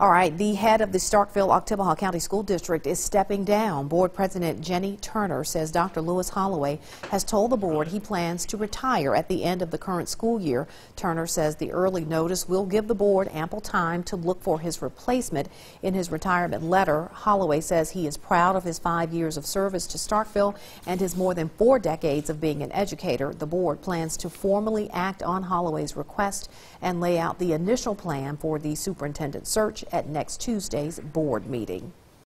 All right, the head of the Starkville-Oktibbeha County School District is stepping down. Board President Jenny Turner says Dr. Lewis Holloway has told the board he plans to retire at the end of the current school year. Turner says the early notice will give the board ample time to look for his replacement. In his retirement letter, Holloway says he is proud of his five years of service to Starkville and his more than four decades of being an educator. The board plans to formally act on Holloway's request and lay out the initial plan for the superintendent search at next Tuesday's board meeting.